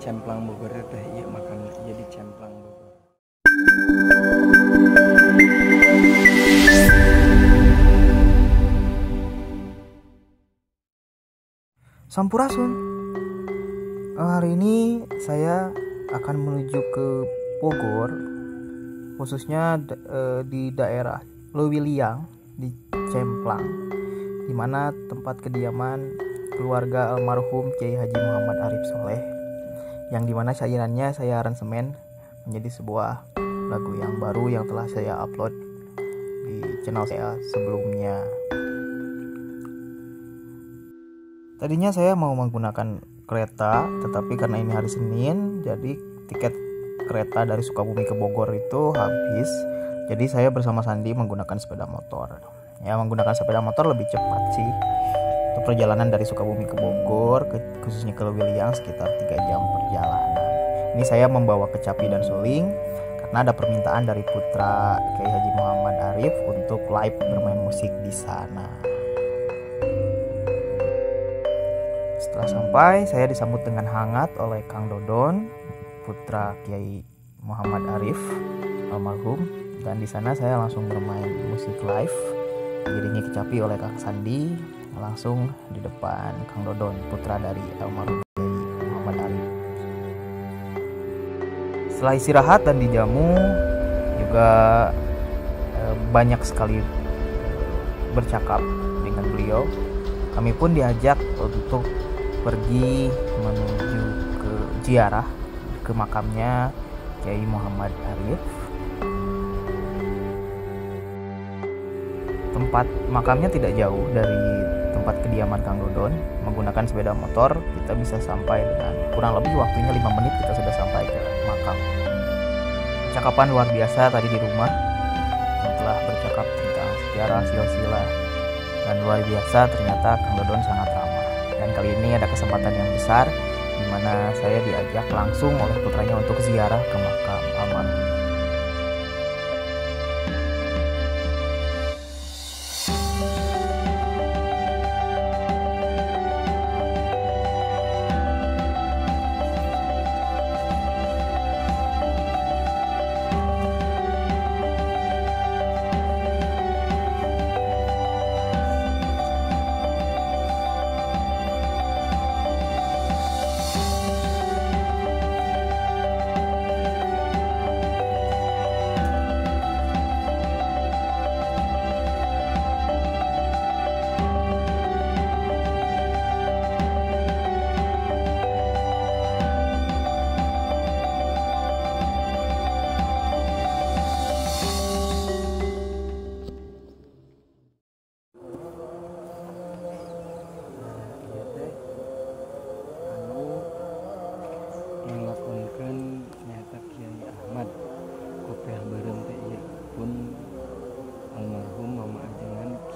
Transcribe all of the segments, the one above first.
cemplang Bogor teh iya makan jadi cemplang Bogor Sampurasun. Hari ini saya akan menuju ke Bogor, khususnya eh, di daerah Lewiliang di Cemplang, di mana tempat kediaman keluarga almarhum Kiai Haji Muhammad Arif Soleh, yang di mana sajiannya saya aransemen menjadi sebuah lagu yang baru yang telah saya upload di channel saya sebelumnya. Tadinya saya mau menggunakan kereta, tetapi karena ini hari Senin, jadi tiket kereta dari Sukabumi ke Bogor itu habis. Jadi saya bersama Sandi menggunakan sepeda motor. Ya, menggunakan sepeda motor lebih cepat sih. Untuk perjalanan dari Sukabumi ke Bogor, ke- khususnya ke Lewiliang sekitar 3 jam perjalanan. Ini saya membawa kecapi dan suling karena ada permintaan dari putra Kiai Haji Muhammad Arif untuk live bermain musik di sana. Setelah sampai, saya disambut dengan hangat oleh Kang Dodon, putra Kiai Muhammad Arif almarhum, dan di sana saya langsung bermain musik live, diiringi kecapi oleh Kang Sandi, langsung di depan Kang Dodon, putra dari almarhum Kiai Muhammad Arif. Setelah istirahat dan dijamu, juga eh, banyak sekali bercakap dengan beliau. Kami pun diajak untuk pergi menuju ke ziarah ke makamnya Kiai Muhammad Arif. Tempat makamnya tidak jauh dari tempat kediaman Kang Dodon. Menggunakan sepeda motor, kita bisa sampai dengan kurang lebih waktunya 5 menit kita sudah sampai ke makam. Percakapan luar biasa tadi di rumah setelah bercakap tentang sejarah silsilah dan luar biasa ternyata Kang Dodon sangat ramah dan kali ini ada kesempatan yang besar di mana saya diajak langsung oleh putranya untuk ziarah ke makam almarhum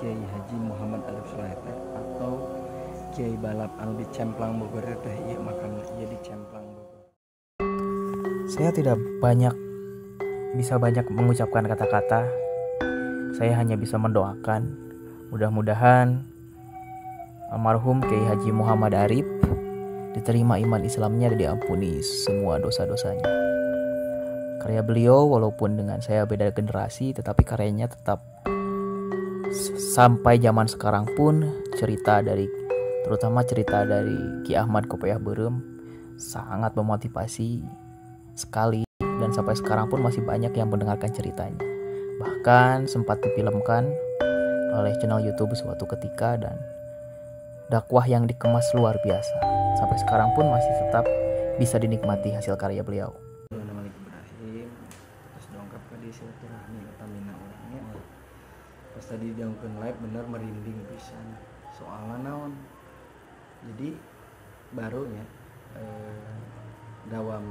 Kiai Haji Muhammad Arif Soleh teh atau Kiai Balap di Cemplang Bogor teh ieu makan ieu di Cemplang Bogor. Saya tidak banyak bisa banyak mengucapkan kata-kata. Saya hanya bisa mendoakan. Mudah-mudahan almarhum Kiai Haji Muhammad Arif diterima iman Islamnya dan diampuni semua dosa-dosanya. Karya beliau walaupun dengan saya beda generasi tetapi karyanya tetap sampai zaman sekarang pun cerita dari terutama cerita dari Ki Ahmad Kopeyah Berem sangat memotivasi sekali dan sampai sekarang pun masih banyak yang mendengarkan ceritanya. Bahkan sempat difilmkan oleh channel YouTube suatu ketika dan dakwah yang dikemas luar biasa. Sampai sekarang pun masih tetap bisa dinikmati hasil karya beliau. Diangkeun live bener merinding pisan. Soalnya naon? Jadi barunya eh, dawam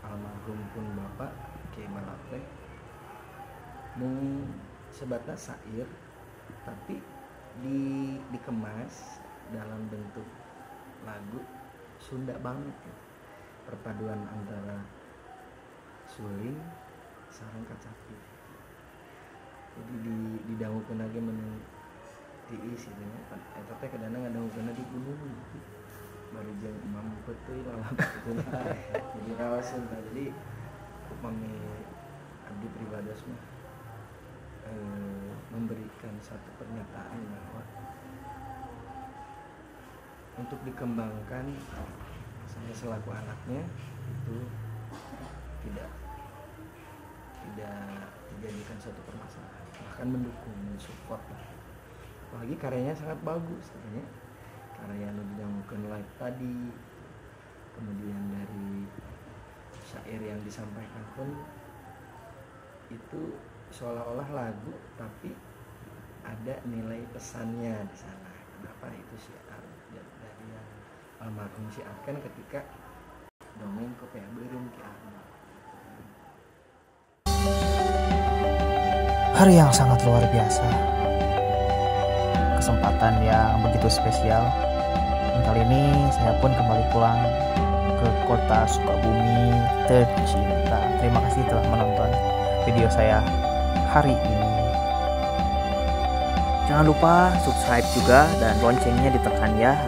almarhum pun bapak Kiai Balap teh mung sebatas sair tapi di dikemas dalam bentuk lagu Sunda banget ya. perpaduan antara suling sarang kacapi jadi di didangukeun lagi menu tiis gitu ya. Eta teh kadang ngadangukeun di gunung. Baru jeung imam betul betul jadi rawasan jadi mami abdi pribadas mah eh, memberikan satu pernyataan bahwa untuk dikembangkan saya selaku anaknya itu tidak tidak dijadikan satu permasalahan bahkan mendukung mensupport. Apalagi karyanya sangat bagus katanya. Karya yang dinamakan live tadi kemudian dari syair yang disampaikan pun itu seolah-olah lagu tapi ada nilai pesannya di sana. Kenapa itu syiar dari yang almarhum syiarkan ketika dongeng kopi beureum ki Hari yang sangat luar biasa. Kesempatan yang begitu spesial. Dan kali ini saya pun kembali pulang ke kota Sukabumi tercinta. Terima kasih telah menonton video saya hari ini. Jangan lupa subscribe juga dan loncengnya ditekan ya